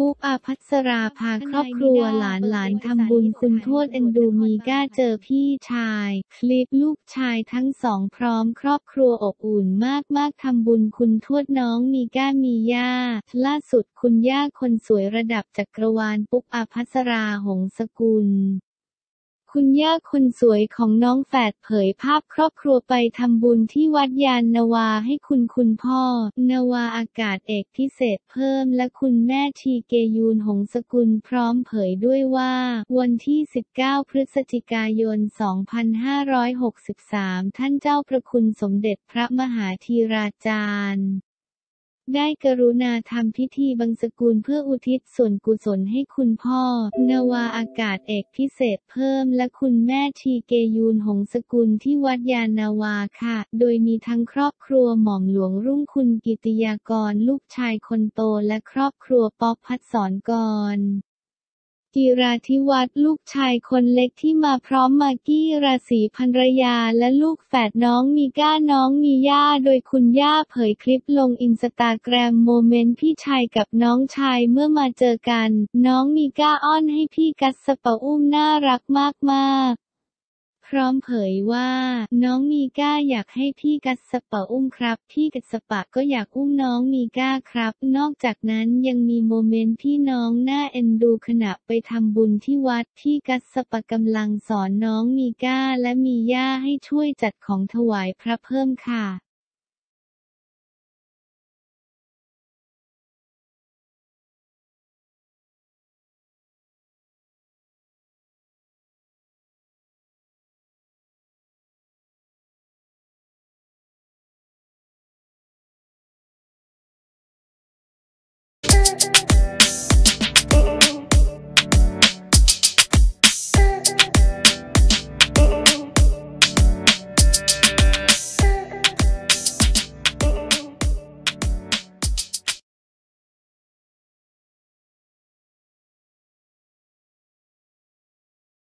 ปุ๊บอาพัสราพาครอบครัวหลานหลานทำบุญคุณทวดเอ็นดูมีก้าเจอพี่ชาย คลิปลูกชายทั้งสองพร้อมครอบครัวอบอุ่นมากมากทำบุญคุณทวดน้องมีก้ามีย่า ล่าสุดคุณย่าคนสวยระดับจักรวาลปุ๊บอาพัสราหงสกุล คุณย่าคนสวยของน้องแฝดเผยภาพครอบครัวไปทำบุญที่วัดยานนาวาให้คุณคุณพ่อ นาวาอากาศเอกพิเศษเพิ่มและคุณแม่ทีเกยูนหงสกุลพร้อมเผยด้วยว่า วันที่ 19 พฤศจิกายน 2563 ท่านเจ้าประคุณสมเด็จพระมหาธีราจารย์ ได้กรุณาทำพิธีบังสกุลเพื่ออุทิศส่วนกุศลให้คุณพ่อ นาวาอากาศเอกพิเศษเพิ่มและคุณแม่ทีเกยูนหงสกุลที่วัดยานนาวาค่ะ โดยมีทั้งครอบครัวหม่อมหลวงรุ่งคุณกิติยากรลูกชายคนโตและครอบครัวป๊อกภัสสรกร ณ์ จิราธิวัฒน์ลูกชายคนเล็กที่มาพร้อมมาร์กี้ราศีภรรยาและลูกแฝดน้องมีก้าน้องมีญ่าโดยคุณย่าเผยคลิปลงอินสตาแกรม moment พี่ชายกับน้องชายเมื่อมาเจอกัน น้องมีก้าอ้อนให้พี่กัสปะอุ้มน่ารักมากๆ พร้อมเผยว่า น้องมีก้าอยากให้พี่กัสปะอุ้มครับ พี่กัสปะก็อยากอุ้มน้องมีก้าครับ นอกจากนั้นยังมี moment พี่น้องน่าเอ็นดูขณะไปทำบุญที่วัดพี่กัสปะกำลังสอนน้องมีก้าและมีญ่าให้ช่วยจัดของถวายพระเพิ่มค่ะ